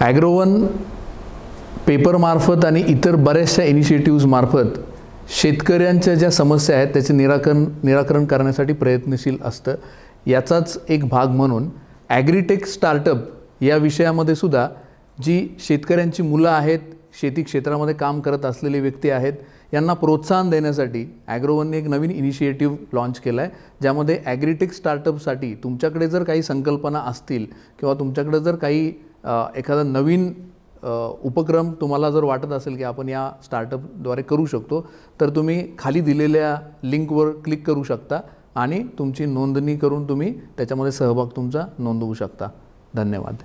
ॲग्रोवन पेपरमार्फत आणि इतर बऱ्याचशा इनिशिएटिव्हजमार्फत शेतकऱ्यांच्या ज्या समस्या आहेत त्याचे निराकरण निराकरण करण्यासाठी प्रयत्नशील असतं. याचाच एक भाग म्हणून ॲग्रीटेक स्टार्टअप या विषयामध्ये सुद्धा जी शेतकऱ्यांची मुलं आहेत शेती क्षेत्रामध्ये काम करत असलेले व्यक्ती आहेत यांना प्रोत्साहन देण्यासाठी ॲग्रोवनने एक नवीन इनिशिएटिव्ह लॉन्च केला आहे ज्यामध्ये ॲग्रीटेक स्टार्टअपसाठी तुमच्याकडे जर काही संकल्पना असतील किंवा तुमच्याकडे जर काही एखादा नवीन उपक्रम तुम्हाला जर वाटत असेल की आपण या स्टार्टअपद्वारे करू शकतो तर तुम्ही खाली दिलेल्या लिंकवर क्लिक करू शकता आणि तुमची नोंदणी करून तुम्ही त्याच्यामध्ये सहभाग तुमचा नोंदवू शकता. धन्यवाद.